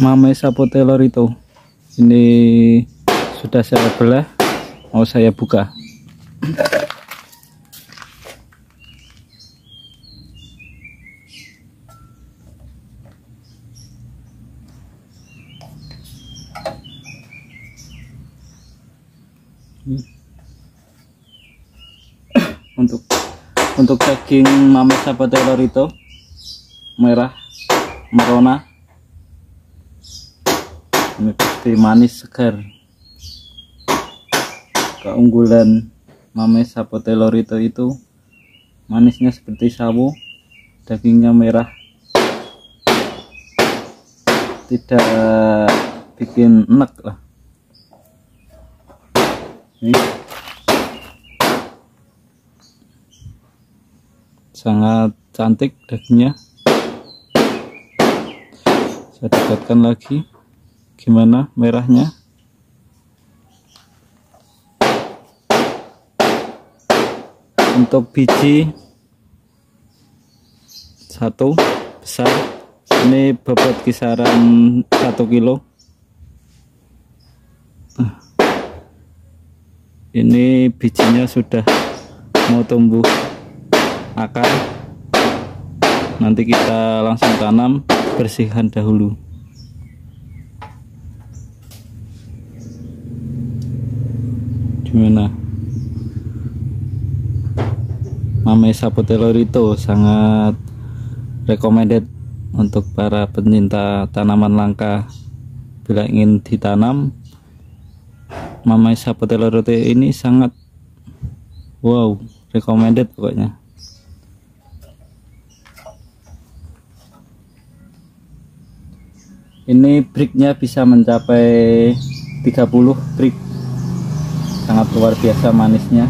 Mame Sapotelor itu. Ini sudah saya belah mau saya buka. Untuk untuk daging sapotelor itu merah merona pasti manis segar. Keunggulan mame sapotelor itu itu manisnya seperti sawo dagingnya merah. Tidak bikin enak lah. Ini. Sangat cantik dagingnya. Saya dekatkan lagi gimana merahnya? Untuk biji. Satu besar. Ini bobot kisaran satu kilo. Nah, ini bijinya sudah mau tumbuh akar. Nanti kita langsung tanam bersihkan dahulu gimana? Mame Sapotelor itu sangat recommended untuk para pencinta tanaman langka. Bila ingin ditanam Mame Sapotelor ini sangat wow recommended pokoknya. Ini bricknya bisa mencapai 30 brick sangat luar biasa manisnya.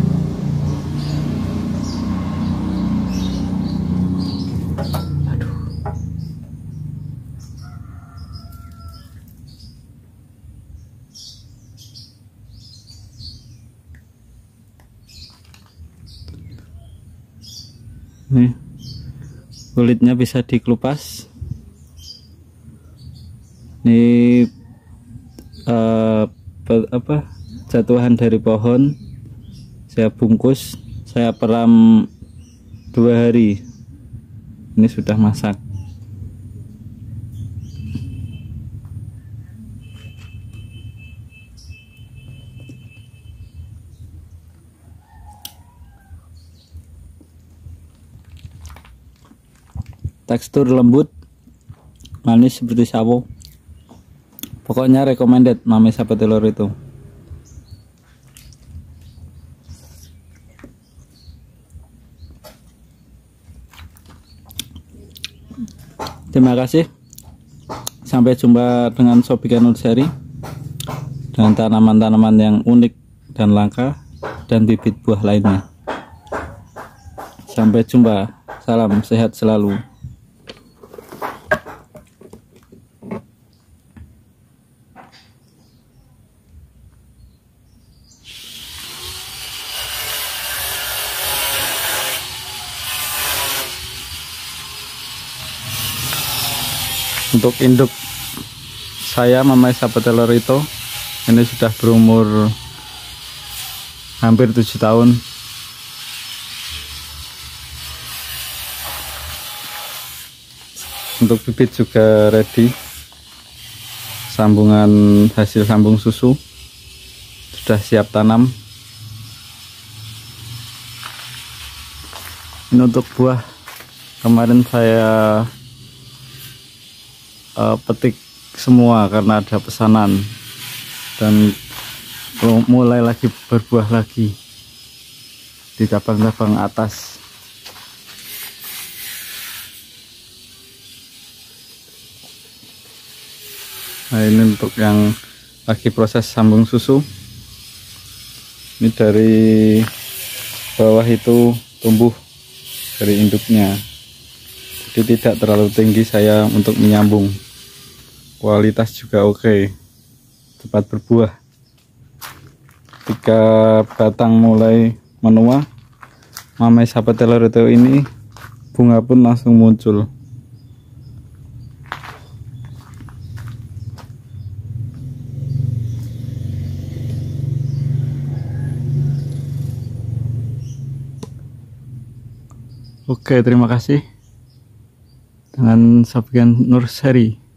Nih kulitnya bisa dikelupas. Ini eh, pe- apa jatuhan dari pohon saya bungkus saya peram dua hari. Ini sudah masak. Tekstur lembut manis seperti sawo. Pokoknya recommended mame sapi telur itu terima kasih. Sampai jumpa dengan Sobikan Nursari dengan tanaman-tanaman yang unik dan langka dan bibit buah lainnya. Sampai jumpa. Salam sehat selalu untuk induk saya mamai sapi telur itu ini sudah berumur hampir tujuh tahun. Untuk bibit juga ready. Sambungan hasil sambung susu. Sudah siap tanam. Ini untuk buah. Kemarin saya eh, petik semua karena ada pesanan. Dan mulai lagi berbuah lagi di cabang-cabang atas. Nah ini untuk yang lagi proses sambung susu. Ini dari bawah itu tumbuh dari induknya. Jadi tidak terlalu tinggi saya untuk menyambung kualitas juga oke okay. cepat berbuah ketika batang mulai menua mamai sahabat telur itu ini bunga pun langsung muncul Oke, terima kasih dengan Sabian Nursari.